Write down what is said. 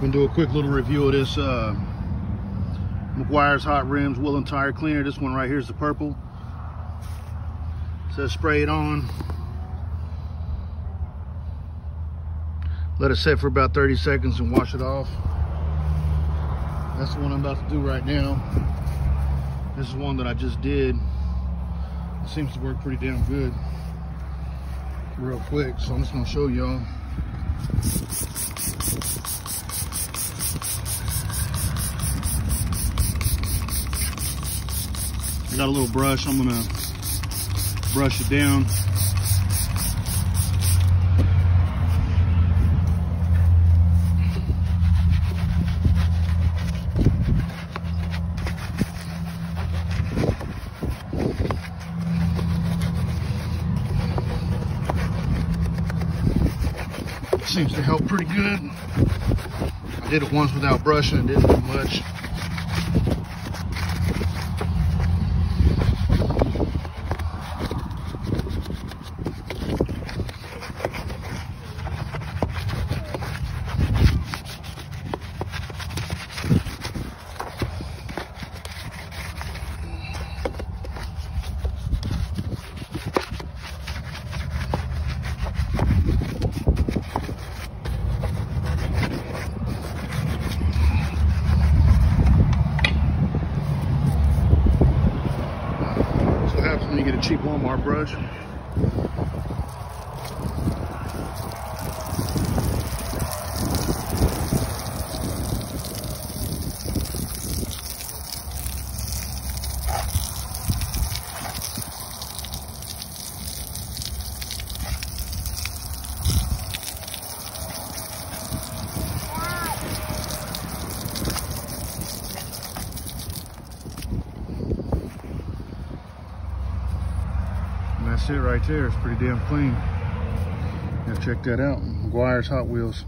Gonna do a quick little review of this uh, Meguiar's Hot Rims Wheel and Tire Cleaner. This one right here is the purple. It says spray it on. Let it set for about 30 seconds and wash it off. That's the one I'm about to do right now. This is one that I just did. It seems to work pretty damn good. Real quick, so I'm just gonna show y'all. I got a little brush. I'm gonna brush it down. Seems to help pretty good. I did it once without brushing, it didn't do much. When you get a cheap Walmart brush. That's it right there. It's pretty damn clean. Yeah, check that out. Meguiar's Hot Wheels.